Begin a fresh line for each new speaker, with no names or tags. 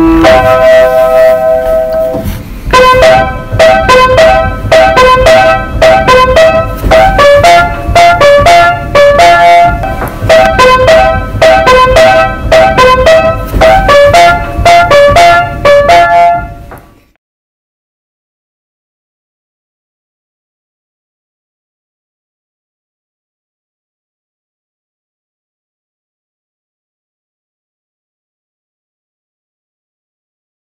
Música